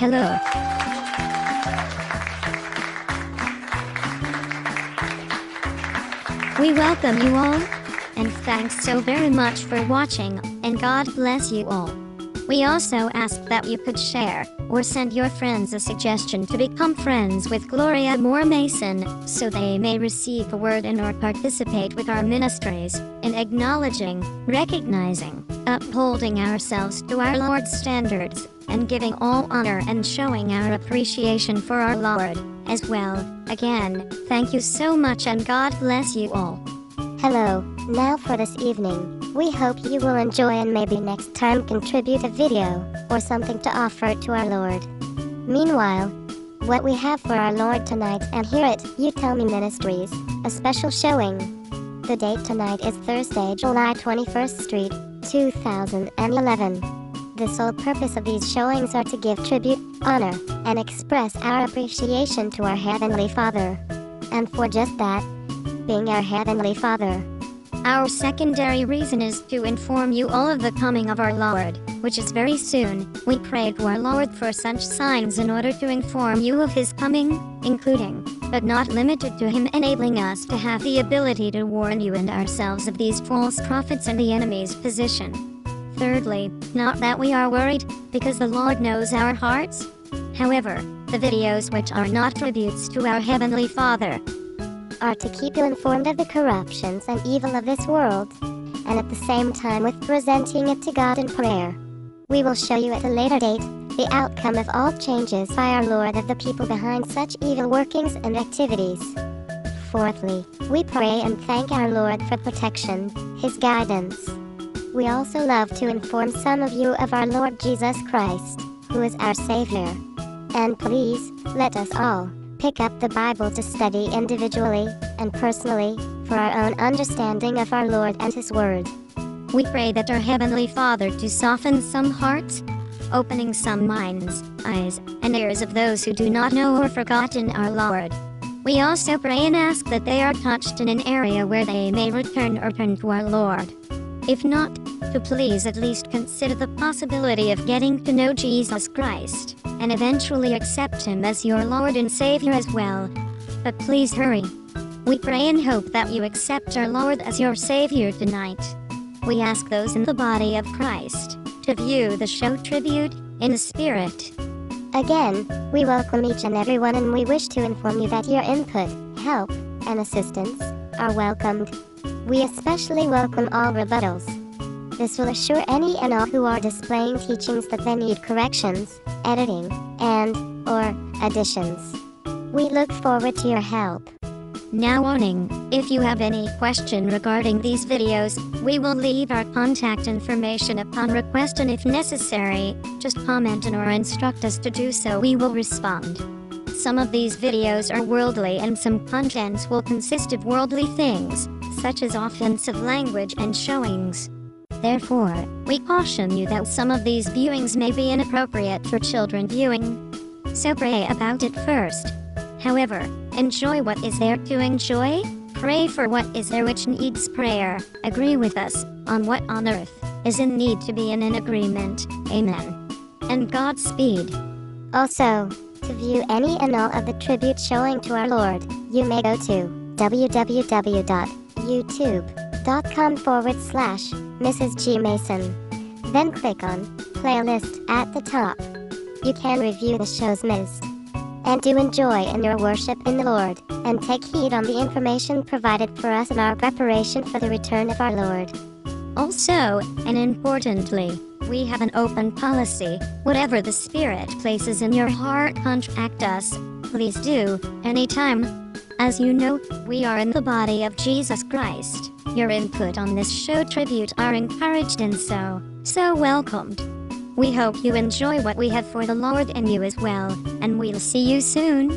Hello. We welcome you all, and thanks so very much for watching, and God bless you all. We also ask that you could share or send your friends a suggestion to become friends with Gloria Moore Mason so they may receive a word and or participate with our ministries in acknowledging, recognizing, upholding ourselves to our Lord's standards and giving all honor and showing our appreciation for our Lord as well. Again, thank you so much and God bless you all. Hello, now for this evening. We hope you will enjoy and maybe next time contribute a video or something to offer to our Lord. Meanwhile, what we have for our Lord tonight and hear it, You Tell Me Ministries, a special showing. The date tonight is Thursday, July 21st Street, 2011. The sole purpose of these showings are to give tribute, honor, and express our appreciation to our Heavenly Father. And for just that, being our Heavenly Father. Our secondary reason is to inform you all of the coming of our Lord, which is very soon. We pray to our Lord for such signs in order to inform you of his coming, including, but not limited to him enabling us to have the ability to warn you and ourselves of these false prophets and the enemy's position. Thirdly, not that we are worried, because the Lord knows our hearts. However, the videos which are not tributes to our Heavenly Father, are to keep you informed of the corruptions and evil of this world, and at the same time with presenting it to God in prayer. We will show you at a later date the outcome of all changes by our Lord of the people behind such evil workings and activities. Fourthly, we pray and thank our Lord for protection, His guidance. We also love to inform some of you of our Lord Jesus Christ, who is our Savior. And please, let us all pick up the Bible to study individually and personally for our own understanding of our Lord and His Word. We pray that our Heavenly Father to soften some hearts, opening some minds, eyes, and ears of those who do not know or forgotten our Lord. We also pray and ask that they are touched in an area where they may return or turn to our Lord. If not, to please at least consider the possibility of getting to know Jesus Christ, and eventually accept Him as your Lord and Savior as well. But please hurry. We pray and hope that you accept our Lord as your Savior tonight. We ask those in the body of Christ to view the show tribute in Spirit. Again, we welcome each and everyone and we wish to inform you that your input, help, and assistance are welcomed. We especially welcome all rebuttals. This will assure any and all who are displaying teachings that they need corrections, editing, and or additions. We look forward to your help. Now warning, if you have any question regarding these videos, we will leave our contact information upon request and if necessary, just comment and or instruct us to do so we will respond. Some of these videos are worldly and some contents will consist of worldly things, such as offensive language and showings. Therefore, we caution you that some of these viewings may be inappropriate for children viewing. So pray about it first. However, enjoy what is there to enjoy, pray for what is there which needs prayer, agree with us on what on earth is in need to be in an agreement. Amen. And Godspeed. Also, to view any and all of the tribute showing to our Lord, you may go to www.youtube.com forward slash Mrs. G. Mason. Then click on Playlist at the top. You can review the shows missed. And do enjoy in your worship in the Lord, and take heed on the information provided for us in our preparation for the return of our Lord. Also, and importantly, we have an open policy. Whatever the Spirit places in your heart, contact us. Please do, anytime. As you know, we are in the body of Jesus Christ. Your input on this show tribute are encouraged and so, so welcomed. We hope you enjoy what we have for the Lord and you as well, and we'll see you soon.